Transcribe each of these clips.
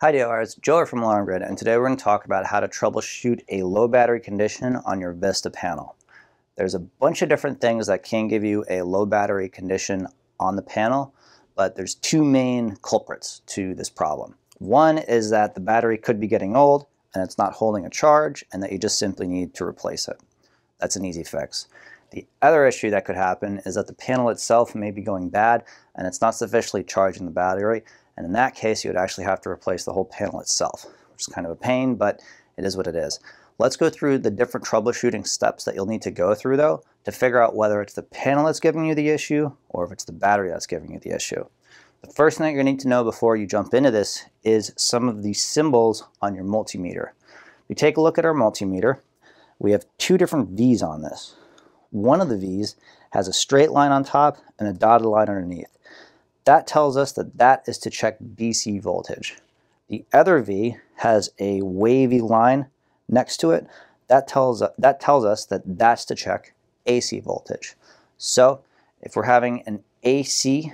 Hi DIYers, Joe from Alarm Grid, and today we're going to talk about how to troubleshoot a low battery condition on your Vista panel. There's a bunch of different things that can give you a low battery condition on the panel, but there's two main culprits to this problem. One is that the battery could be getting old and it's not holding a charge and that you just simply need to replace it. That's an easy fix. The other issue that could happen is that the panel itself may be going bad and it's not sufficiently charging the battery. And in that case, you would actually have to replace the whole panel itself, which is kind of a pain, but it is what it is. Let's go through the different troubleshooting steps that you'll need to go through though to figure out whether it's the panel that's giving you the issue or if it's the battery that's giving you the issue. The first thing that you're going to need to know before you jump into this is some of the symbols on your multimeter. If you take a look at our multimeter, we have two different V's on this. One of the V's has a straight line on top and a dotted line underneath. That tells us that that is to check DC voltage. The other V has a wavy line next to it. That tells, that tells us that that's to check AC voltage. So if we're having an AC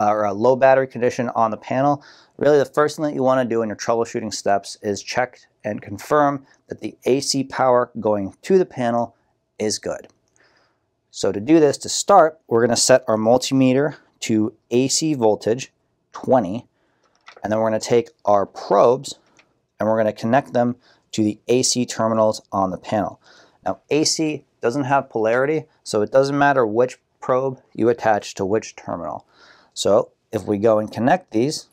uh, or a low battery condition on the panel, really the first thing that you want to do in your troubleshooting steps is check and confirm that the AC power going to the panel is good. So to do this, to start, we're going to set our multimeter to AC voltage 20, and then we're going to take our probes and we're going to connect them to the AC terminals on the panel. Now AC doesn't have polarity, so it doesn't matter which probe you attach to which terminal. So if we go and connect these,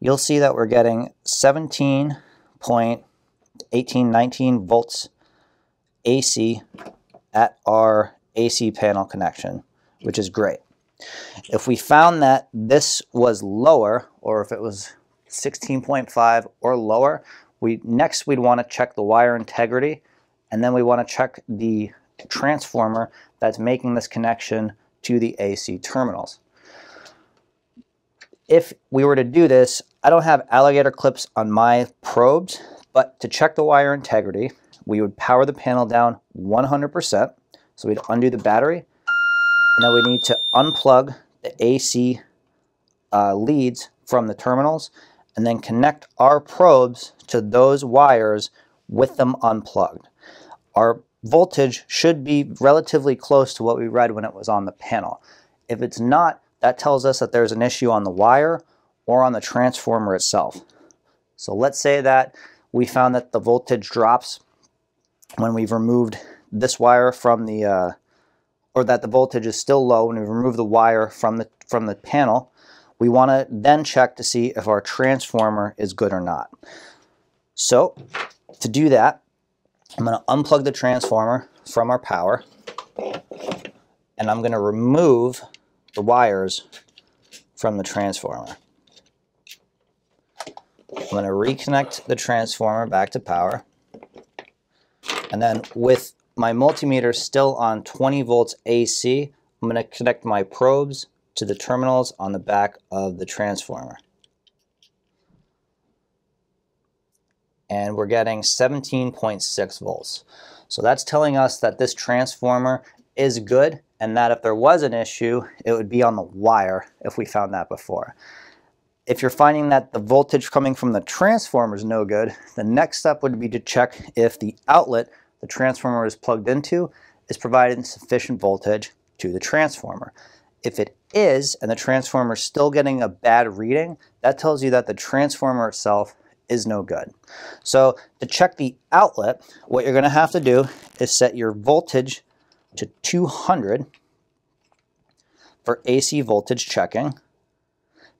you'll see that we're getting 17 point 18, 19 volts AC at our AC panel connection, which is great. If we found that this was lower, or if it was 16.5 or lower, we next we'd want to check the wire integrity, and then we want to check the transformer that's making this connection to the AC terminals. If we were to do this, I don't have alligator clips on my probes, but to check the wire integrity, we would power the panel down 100%. So we'd undo the battery. And then we need to unplug the AC uh, leads from the terminals and then connect our probes to those wires with them unplugged. Our voltage should be relatively close to what we read when it was on the panel. If it's not, that tells us that there's an issue on the wire or on the transformer itself. So let's say that we found that the voltage drops when we've removed this wire from the, uh, or that the voltage is still low when we remove the wire from the, from the panel. We want to then check to see if our transformer is good or not. So to do that, I'm going to unplug the transformer from our power and I'm going to remove the wires from the transformer. I'm going to reconnect the transformer back to power. And then with my multimeter still on 20 volts AC, I'm going to connect my probes to the terminals on the back of the transformer. And we're getting 17.6 volts. So that's telling us that this transformer is good and that if there was an issue, it would be on the wire if we found that before. If you're finding that the voltage coming from the transformer is no good, the next step would be to check if the outlet the transformer is plugged into is providing sufficient voltage to the transformer. If it is, and the transformer is still getting a bad reading, that tells you that the transformer itself is no good. So to check the outlet, what you're going to have to do is set your voltage to 200 for AC voltage checking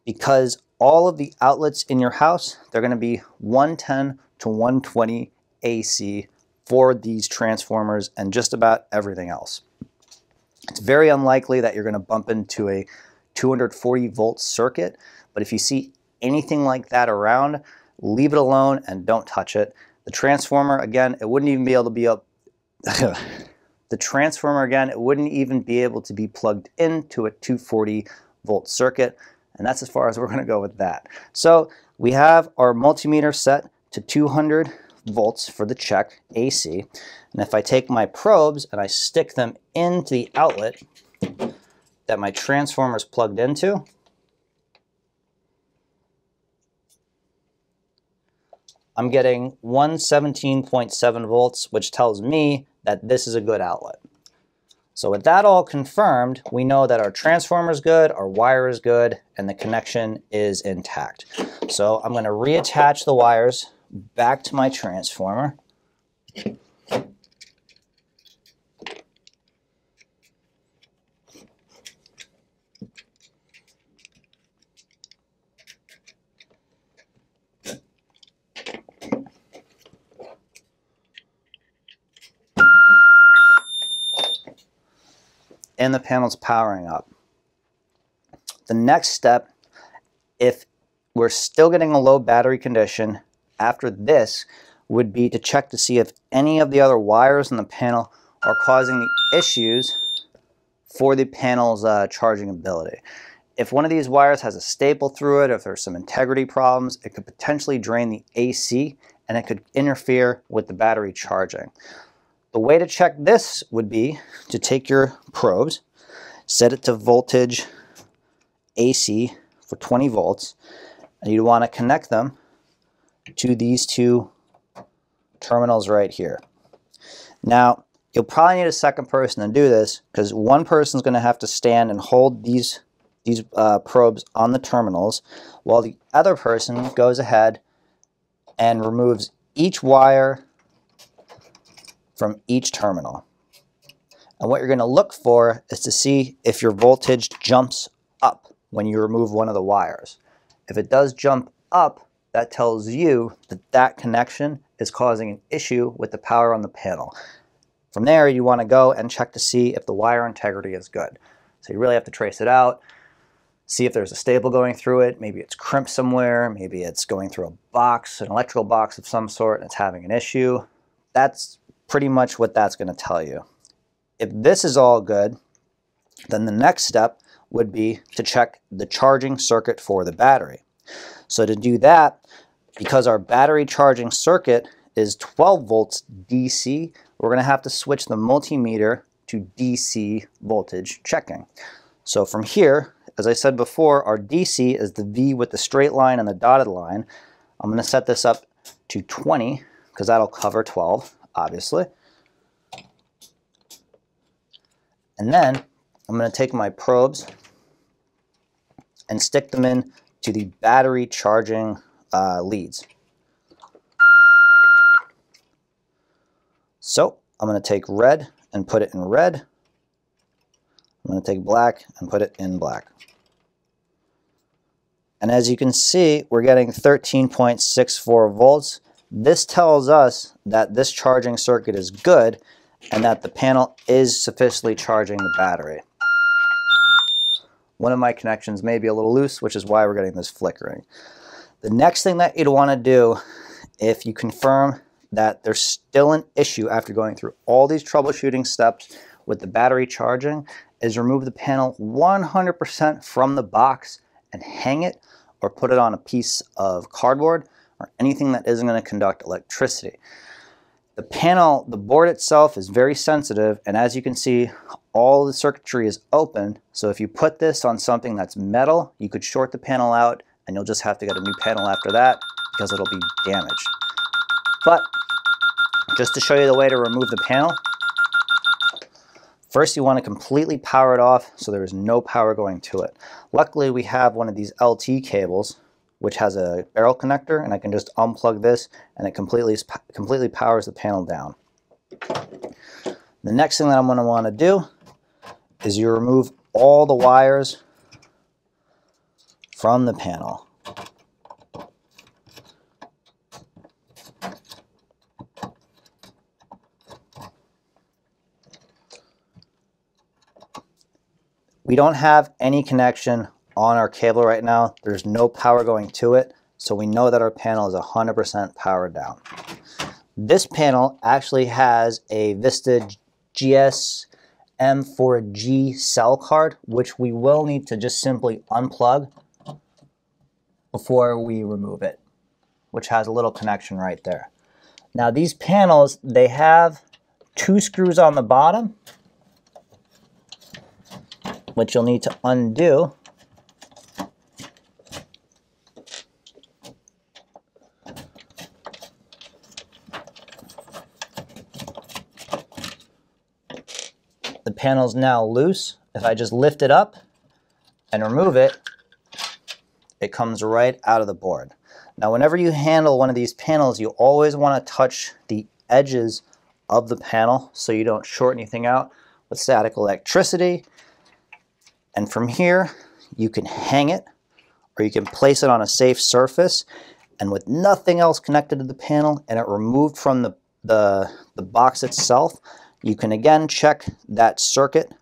because all of the outlets in your house, they're going to be 110 to 120 AC for these transformers and just about everything else. It's very unlikely that you're going to bump into a 240 volt circuit, but if you see anything like that around, leave it alone and don't touch it. The transformer, again, it wouldn't even be able to be up. the transformer, again, it wouldn't even be able to be plugged into a 240 volt circuit. And that's as far as we're going to go with that. So we have our multimeter set to 200 volts for the check AC. And if I take my probes and I stick them into the outlet, that my transformer is plugged into. I'm getting 117.7 volts, which tells me that this is a good outlet. So with that all confirmed, we know that our transformer is good, our wire is good, and the connection is intact. So I'm going to reattach the wires back to my transformer. And the panel's powering up. The next step, if we're still getting a low battery condition, after this would be to check to see if any of the other wires in the panel are causing the issues for the panel's uh, charging ability. If one of these wires has a staple through it, if there's some integrity problems, it could potentially drain the AC and it could interfere with the battery charging. The way to check this would be to take your probes, set it to voltage AC for 20 volts, and you'd want to connect them to these two terminals right here. Now, you'll probably need a second person to do this because one person's going to have to stand and hold these, these uh, probes on the terminals while the other person goes ahead and removes each wire from each terminal. And what you're going to look for is to see if your voltage jumps up when you remove one of the wires. If it does jump up, that tells you that that connection is causing an issue with the power on the panel. From there, you want to go and check to see if the wire integrity is good. So you really have to trace it out, see if there's a staple going through it. Maybe it's crimped somewhere. Maybe it's going through a box, an electrical box of some sort, and it's having an issue. That's pretty much what that's going to tell you. If this is all good, then the next step would be to check the charging circuit for the battery. So to do that, because our battery charging circuit is 12 volts DC, we're going to have to switch the multimeter to DC voltage checking. So from here, as I said before, our DC is the V with the straight line and the dotted line. I'm going to set this up to 20 because that'll cover 12 obviously. And then I'm going to take my probes and stick them in to the battery charging uh, leads. So I'm going to take red and put it in red. I'm going to take black and put it in black. And as you can see, we're getting 13.64 volts this tells us that this charging circuit is good and that the panel is sufficiently charging the battery. One of my connections may be a little loose, which is why we're getting this flickering. The next thing that you'd want to do if you confirm that there's still an issue after going through all these troubleshooting steps with the battery charging is remove the panel 100% from the box and hang it or put it on a piece of cardboard or anything that isn't going to conduct electricity. The panel, the board itself is very sensitive and as you can see all the circuitry is open so if you put this on something that's metal you could short the panel out and you'll just have to get a new panel after that because it'll be damaged. But just to show you the way to remove the panel, first you want to completely power it off so there is no power going to it. Luckily we have one of these LT cables which has a barrel connector and I can just unplug this and it completely, completely powers the panel down. The next thing that I'm going to want to do is you remove all the wires from the panel. We don't have any connection on our cable right now. There's no power going to it, so we know that our panel is 100% powered down. This panel actually has a Vista GS M4G cell card, which we will need to just simply unplug before we remove it, which has a little connection right there. Now these panels, they have two screws on the bottom which you'll need to undo the panel is now loose. If I just lift it up and remove it, it comes right out of the board. Now, whenever you handle one of these panels, you always want to touch the edges of the panel so you don't short anything out with static electricity. And from here, you can hang it or you can place it on a safe surface and with nothing else connected to the panel and it removed from the, the, the box itself, you can again check that circuit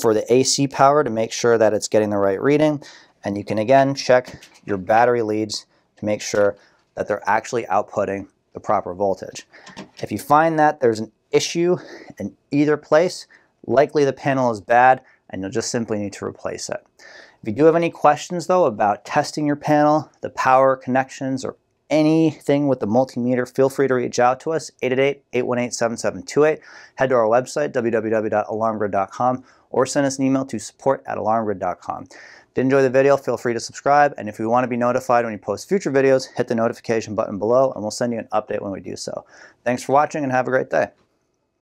for the AC power to make sure that it's getting the right reading. And you can again check your battery leads to make sure that they're actually outputting the proper voltage. If you find that there's an issue in either place, likely the panel is bad and you'll just simply need to replace it. If you do have any questions though about testing your panel, the power connections, or anything with the multimeter, feel free to reach out to us, 888-818-7728. Head to our website, www.alarmgrid.com, or send us an email to support at alarmgrid.com. If you enjoy the video, feel free to subscribe, and if you want to be notified when we post future videos, hit the notification button below, and we'll send you an update when we do so. Thanks for watching, and have a great day.